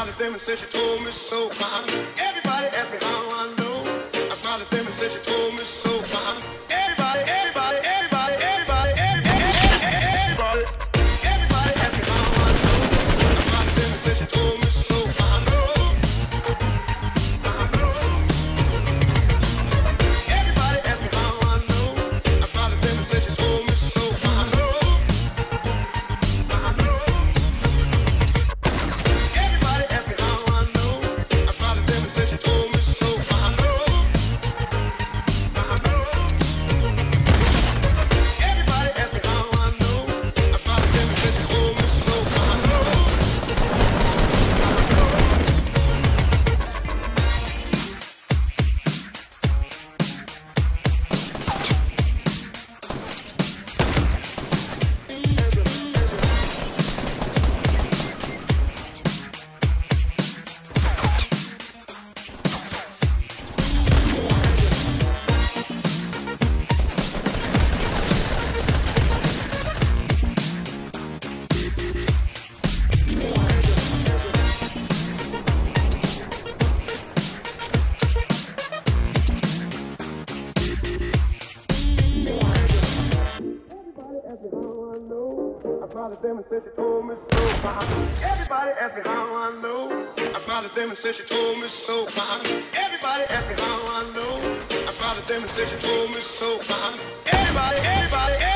Molly Damon said she told me so. I know. I probably them and told me so. Everybody asked me how I know. I probably them and said she told me so. Everybody asked me how I know. I probably them and said she told me so. Everybody, everybody.